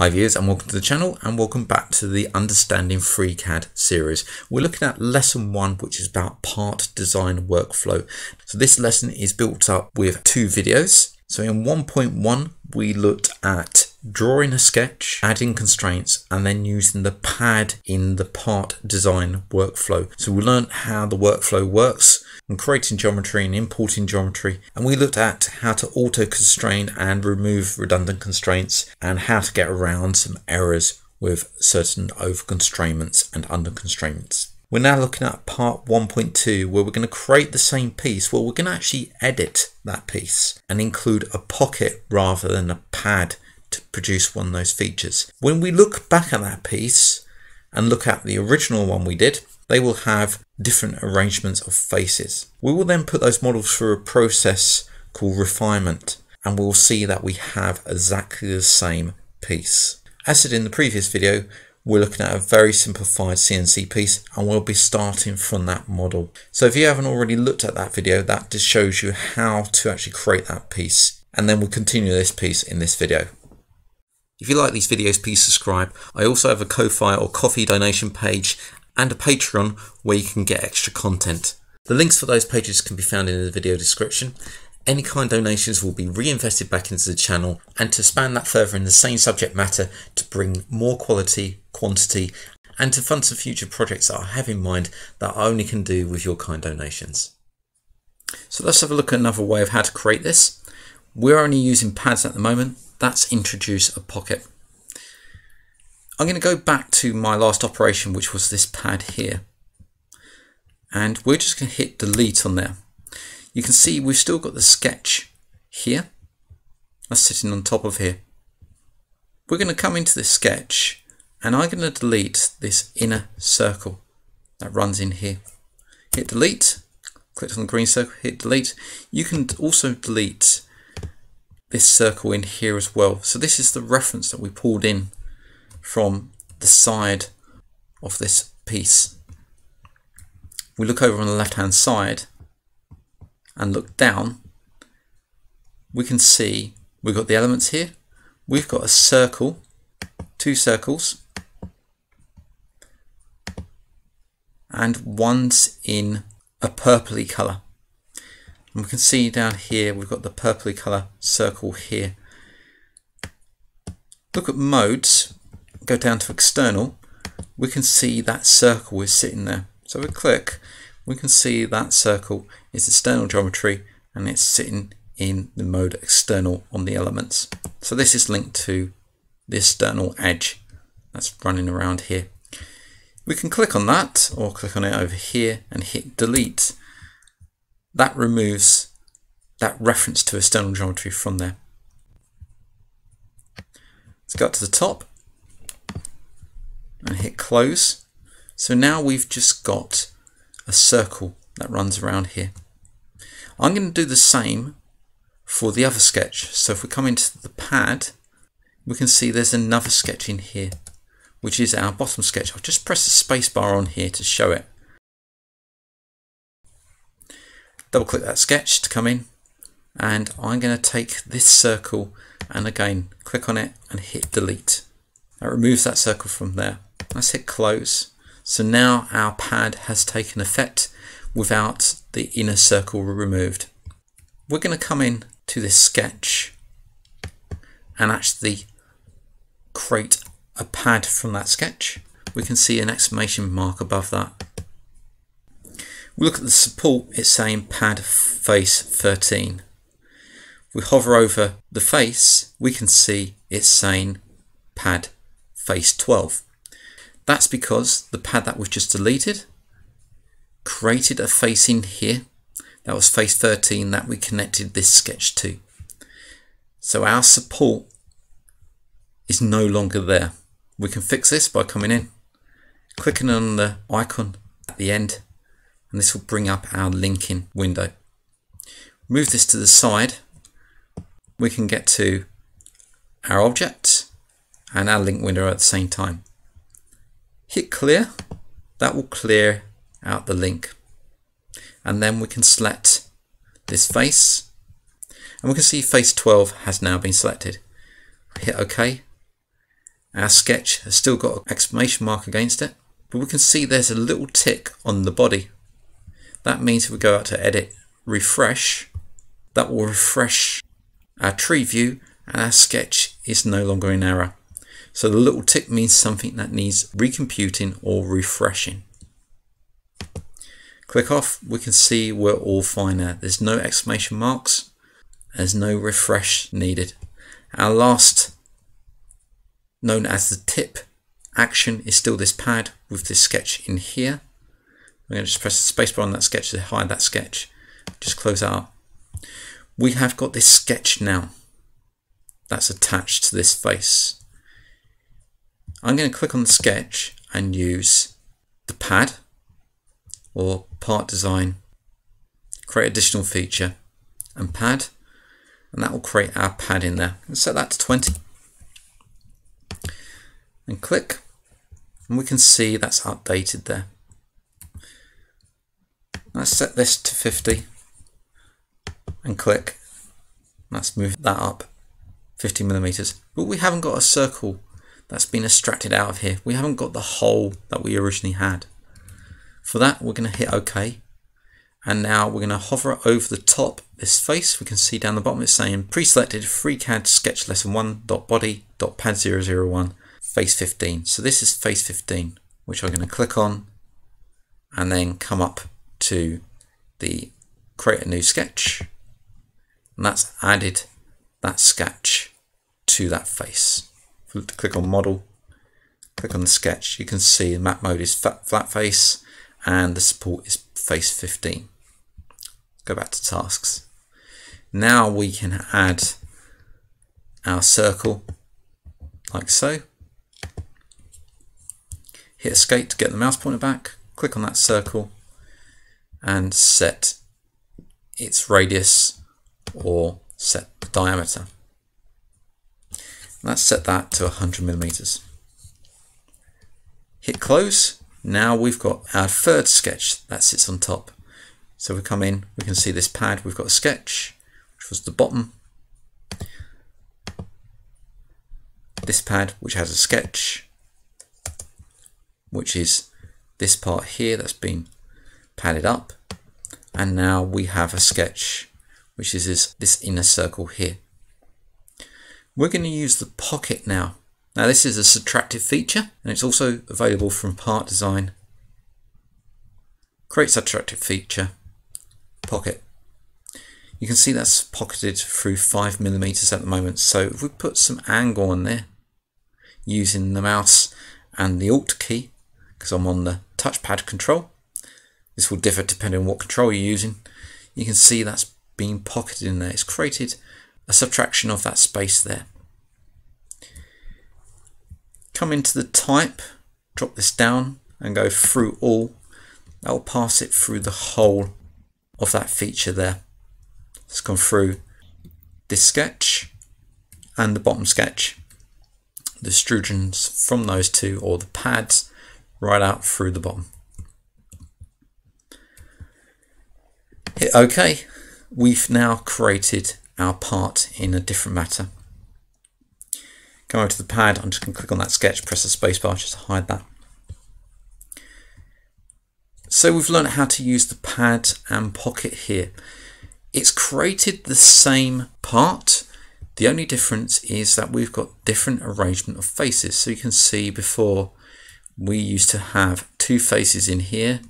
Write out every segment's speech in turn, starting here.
Hi viewers and welcome to the channel and welcome back to the Understanding FreeCAD series. We're looking at lesson one which is about part design workflow. So this lesson is built up with two videos. So in 1.1 we looked at drawing a sketch, adding constraints and then using the pad in the part design workflow. So we learned how the workflow works and creating geometry and importing geometry. And we looked at how to auto constrain and remove redundant constraints and how to get around some errors with certain over constraints and under constraints. We're now looking at part 1.2 where we're going to create the same piece. Well, we're going to actually edit that piece and include a pocket rather than a pad to produce one of those features. When we look back at that piece and look at the original one we did, they will have different arrangements of faces. We will then put those models through a process called refinement and we'll see that we have exactly the same piece. As said in the previous video, we're looking at a very simplified CNC piece and we'll be starting from that model. So if you haven't already looked at that video, that just shows you how to actually create that piece. And then we'll continue this piece in this video. If you like these videos, please subscribe. I also have a Ko-Fi or Ko-fi donation page and a Patreon where you can get extra content. The links for those pages can be found in the video description. Any kind donations will be reinvested back into the channel and to span that further in the same subject matter to bring more quality, quantity and to fund some future projects that I have in mind that I only can do with your kind donations. So let's have a look at another way of how to create this. We're only using pads at the moment. That's introduce a pocket. I'm going to go back to my last operation, which was this pad here. And we're just going to hit delete on there. You can see we've still got the sketch here. That's sitting on top of here. We're going to come into this sketch and I'm going to delete this inner circle that runs in here. Hit delete, click on the green circle, hit delete. You can also delete this circle in here as well. So this is the reference that we pulled in from the side of this piece. We look over on the left hand side and look down, we can see we've got the elements here. We've got a circle, two circles, and one's in a purpley colour. And we can see down here we've got the purpley colour circle here. Look at modes, go down to external, we can see that circle is sitting there. So we click we can see that circle is external geometry and it's sitting in the mode external on the elements. So this is linked to the external edge that's running around here. We can click on that or click on it over here and hit delete. That removes that reference to external geometry from there. Let's go up to the top and hit close. So now we've just got a circle that runs around here. I'm going to do the same for the other sketch. So if we come into the pad, we can see there's another sketch in here, which is our bottom sketch. I'll just press the spacebar on here to show it. Double click that sketch to come in and I'm going to take this circle and again click on it and hit delete. That removes that circle from there. Let's hit close so now our pad has taken effect without the inner circle removed. We're going to come in to this sketch and actually create a pad from that sketch. We can see an exclamation mark above that. We look at the support, it's saying pad face 13. If we hover over the face, we can see it's saying pad face 12. That's because the pad that was just deleted created a face in here. That was face 13 that we connected this sketch to. So our support is no longer there. We can fix this by coming in, clicking on the icon at the end, and this will bring up our linking window. Move this to the side. We can get to our object and our link window at the same time hit clear that will clear out the link and then we can select this face and we can see face 12 has now been selected hit OK Our sketch has still got an exclamation mark against it, but we can see there's a little tick on the body. That means if we go out to edit, refresh, that will refresh our tree view and our sketch is no longer in error. So the little tick means something that needs recomputing or refreshing. Click off, we can see we're all fine now. There's no exclamation marks, there's no refresh needed. Our last, known as the tip action, is still this pad with this sketch in here. I'm going to just press the spacebar on that sketch to hide that sketch. Just close up. We have got this sketch now that's attached to this face. I'm going to click on the sketch and use the pad or part design, create additional feature and pad, and that will create our pad in there. And set that to 20 and click, and we can see that's updated there. Let's set this to 50 and click. Let's move that up 50 millimeters. But we haven't got a circle that's been extracted out of here. We haven't got the hole that we originally had. For that, we're going to hit OK. And now we're going to hover over the top this face. We can see down the bottom it's saying pre-selected FreeCAD sketch lesson 1.body.pad001 face 15. So this is face 15, which I'm going to click on and then come up to the create a new sketch. And that's added that sketch to that face. Click on model, click on the sketch. You can see the map mode is flat face and the support is face 15. Go back to tasks. Now we can add our circle like so. Hit escape to get the mouse pointer back. Click on that circle and set its radius or set the diameter. Let's set that to 100 millimeters. Hit close now we've got our third sketch that sits on top. So we come in, we can see this pad, we've got a sketch, which was the bottom. This pad, which has a sketch, which is this part here that's been padded up. And now we have a sketch, which is this, this inner circle here. We're going to use the pocket now. Now this is a subtractive feature and it's also available from part design. Create subtractive feature, pocket. You can see that's pocketed through 5 millimeters at the moment. So if we put some angle on there using the mouse and the Alt key, because I'm on the touchpad control, this will differ depending on what control you're using. You can see that's being pocketed in there. It's created a subtraction of that space there come into the type, drop this down and go through all. That will pass it through the whole of that feature there. It's gone through this sketch and the bottom sketch. The extrusions from those two or the pads right out through the bottom. Hit OK. We've now created our part in a different matter. Come over to the pad, I'm just going to click on that sketch, press the spacebar just to hide that. So we've learned how to use the pad and pocket here. It's created the same part. The only difference is that we've got different arrangement of faces. So you can see before we used to have two faces in here.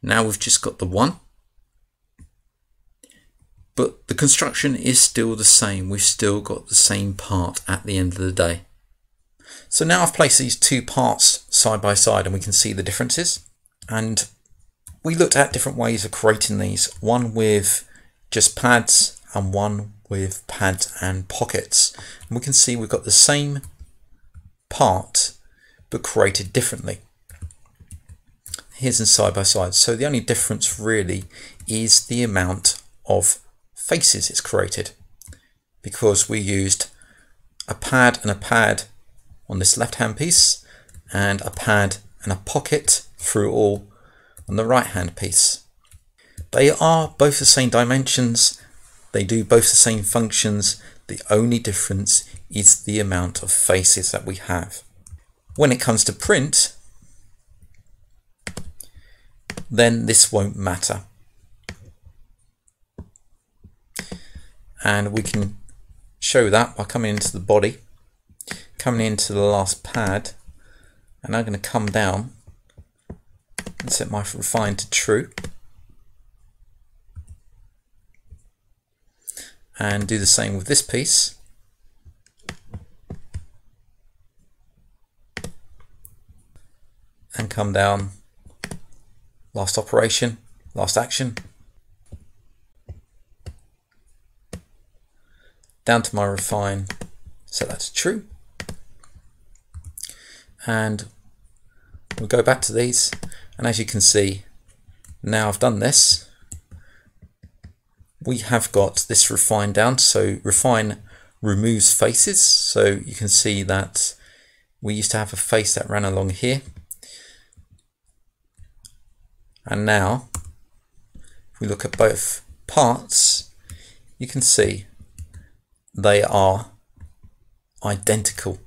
Now we've just got the one. But the construction is still the same. We've still got the same part at the end of the day. So now I've placed these two parts side by side and we can see the differences. And we looked at different ways of creating these, one with just pads and one with pads and pockets. And we can see we've got the same part but created differently. Here's in side by side. So the only difference really is the amount of faces it's created because we used a pad and a pad on this left hand piece and a pad and a pocket through all on the right hand piece. They are both the same dimensions, they do both the same functions, the only difference is the amount of faces that we have. when it comes to print, then this won't matter. And we can show that by coming into the body, coming into the last pad, and I'm going to come down and set my refine to true. And do the same with this piece. And come down, last operation, last action. Down to my refine, set that to true. And we'll go back to these and as you can see, now I've done this, we have got this refine down. So refine removes faces. So you can see that we used to have a face that ran along here. And now, if we look at both parts, you can see they are identical.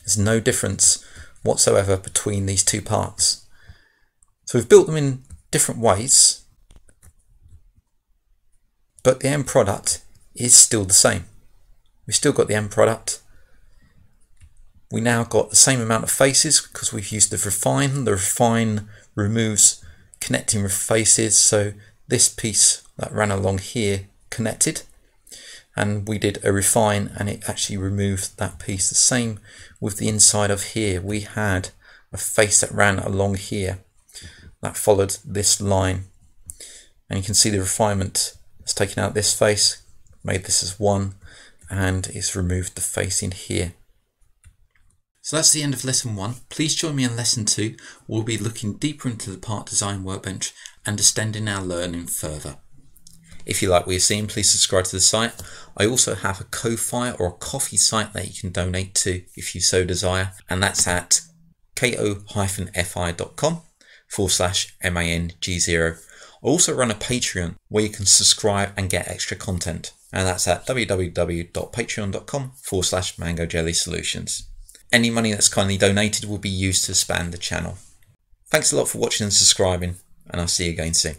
There's no difference whatsoever between these two parts. So we've built them in different ways, but the end product is still the same. We've still got the end product. We now got the same amount of faces because we've used the refine. The refine removes connecting faces, so this piece that ran along here connected and we did a refine and it actually removed that piece. The same with the inside of here. We had a face that ran along here that followed this line. And you can see the refinement has taken out this face, made this as one, and it's removed the face in here. So that's the end of lesson one. Please join me in lesson two. We'll be looking deeper into the part design workbench and extending our learning further. If you like what you're seeing, please subscribe to the site. I also have a Ko-Fi or a Ko-fi site that you can donate to if you so desire, and that's at ko-fi.com forward slash MANG0. I also run a Patreon where you can subscribe and get extra content, and that's at www.patreon.com forward slash mango jelly solutions. Any money that's kindly donated will be used to expand the channel. Thanks a lot for watching and subscribing, and I'll see you again soon.